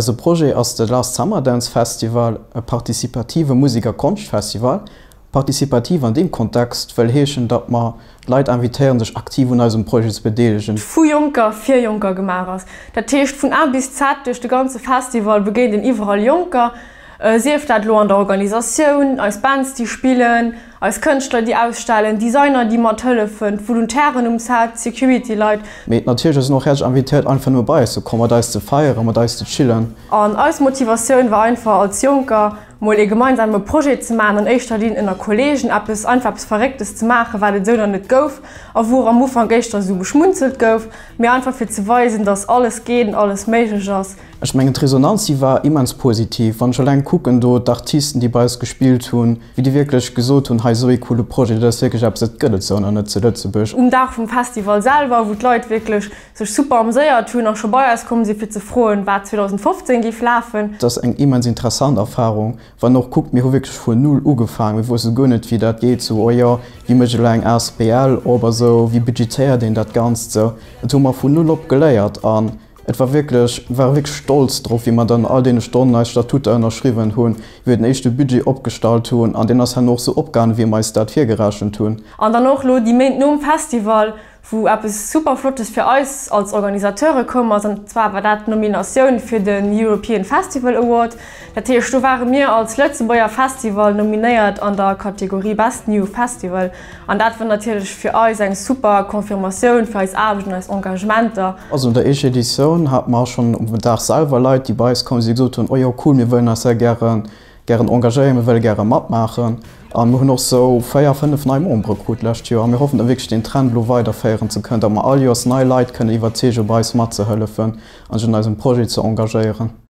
Also Pro ass de Last Summer Dance Festival e partizipative Musikerkonstfestival, partizipativ an dem Kontext well heechen, dat ma Leiit anvitéieren sech aktiv un alsgem Pro bedeelegen. Fu Junker fir Junker Gemarers. Dat Techt vun a bis Z duch de ganze Festival begéint den iwwerall Junker, äh, Sieft dat lo an der Organisaoun, als Bands die spielen, als Könchtler die ausstellen, Designer die mat tolle vun Volontären ums hat, Security Leiit. Met natürlich noch her Anvitéit einfach nur bei so kommmer da ze feieren, da ze chillen. An als Motivationun war einfach als Junker, mo e gemeinsame Projekt ze machen an Eichterdien in der Kollegen ab es einfachs verregtes zu machen, weil de Söder net gouf, a wo am Mo van Geichter so beschmunzelt gouf, mir einfach fir zu weisen, dass alles geht alles Majors. Ech menggen Resonanz sie war immers positiv, wann schon lang kucken do d'Artisten, die beis gespielt hun, wie die wirklich gesot hun ha so coole Projekt wirklich ab gëtt so net ze ze bech. Um Dach vum Festival selber wo Leute wirklich sech super am Säier tun noch schon beiers kommen sie fir ze frohen war 2015 die flafen. Das eng immers interessant Erfahrung, wann noch guckt mir wirklich vu null ugefangen, wo se gënnet wie dat geht zu so, euer oh ja, wie me lang SPL ober so wie budgetär den dat ganz so. Tummer vu null op geléiert an. Et war wirklich war wirklich stolz drauf, wie man dann all den Stunden als Statut erschrieben hun, wie den echte Budget opgestalt tun, an den das er noch so opgang wie meist dat hier geraschen tun. An dann noch lo die Main Festival wo ab es superflottes für euch als Organisateure kommen und zwar war dat Nomination für den European Festival Award. Der TStu waren mir als Lützenburger Festival nominiert an der Kategorie Best New Festival. Und dat war natürlich für euch eine super Konfirmation für als Arbeit und als Engagementer. Also in der E Edition hat man schon den Tag selber Leute, die bei kommen sie so tun oh ja cool, wir wollen das sehr gerne gern engagieren, wir wollen gerne matt machen. Am hun noch so féier fën neim Ombrekut lächt Jo am mir hoffen wg den Trend lo weider féieren ze kënnt, am a all Jos Neileit kënne iwwer Zege beis mat ze hëllefen an hun als Pro ze engagéieren.